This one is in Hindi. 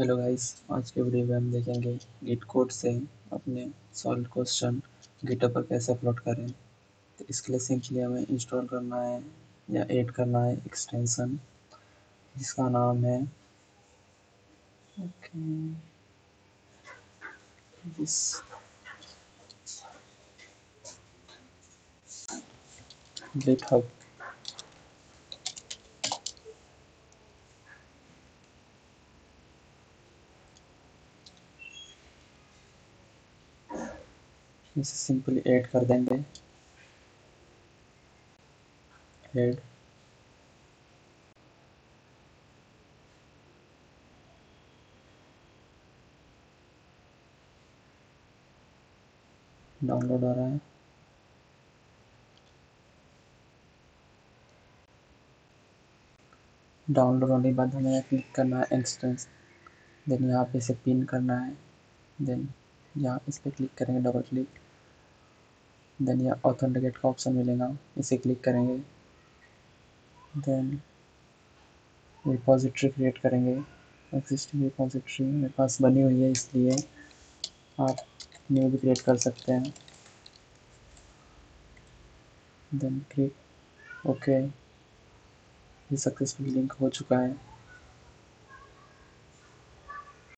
हेलो गाइस आज के वीडियो में हम देखेंगे गिट कोड से अपने सॉल्व क्वेश्चन गिटअप पर कैसे अपलोड करें। तो इसके लिए सिंपली हमें इंस्टॉल करना है या ऐड करना है एक्सटेंशन जिसका नाम है ओके दिस गिटहब इसे सिंपली ऐड कर देंगे। ऐड। डाउनलोड आ रहा है। डाउनलोड होने के बाद हमें क्लिक करना है इंस्टेंस देन यहाँ पे इसे पिन करना है। देन यहाँ इस पर क्लिक करेंगे डबल क्लिक देन यहाँ ऑथेंटिकेट का ऑप्शन मिलेगा। इसे क्लिक करेंगे। देन रिपोजिटरी क्रिएट करेंगे। एग्जिस्टिंग रिपोजिटरी मेरे पास बनी हुई है इसलिए आप न्यू भी क्रिएट कर सकते हैं। देन क्लिक ओके ये सक्सेसफुल लिंक हो चुका है।